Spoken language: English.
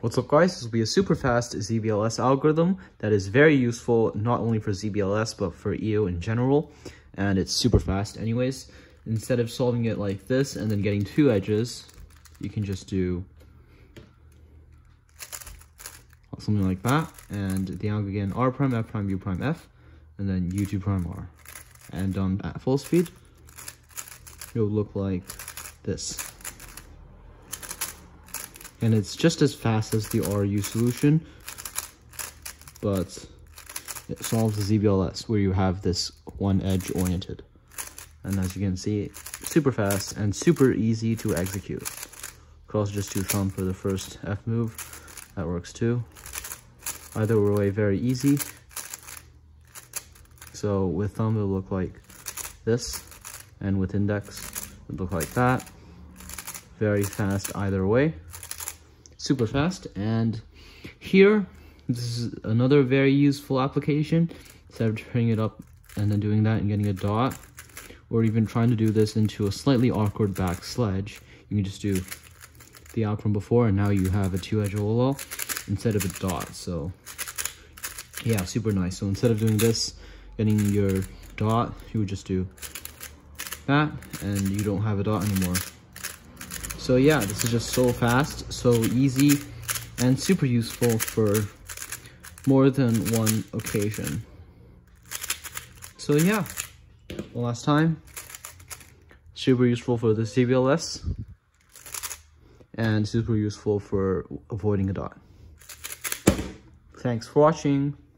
What's up guys, this will be a super fast ZBLS algorithm that is very useful not only for ZBLS but for EO in general. And it's super fast anyways. Instead of solving it like this and then getting two edges, you can just do something like that. And the algorithm again R prime, F prime, U prime, F and then U2 prime R. And done at full speed it will look like this and it's just as fast as the RU solution, but it solves the ZBLS where you have this one edge oriented. And as you can see, super fast and super easy to execute. Cross just do thumb for the first F move. That works too. Either way, very easy. So with thumb, it'll look like this. And with index, it'll look like that. Very fast either way super fast. And here, this is another very useful application. Instead of turning it up and then doing that and getting a dot, or even trying to do this into a slightly awkward back sledge, you can just do the out from before, and now you have a two-edge OLL instead of a dot. So yeah, super nice. So instead of doing this, getting your dot, you would just do that, and you don't have a dot anymore. So yeah, this is just so fast, so easy, and super useful for more than one occasion. So yeah, one last time, super useful for the ZBLS, and super useful for avoiding a dot. Thanks for watching.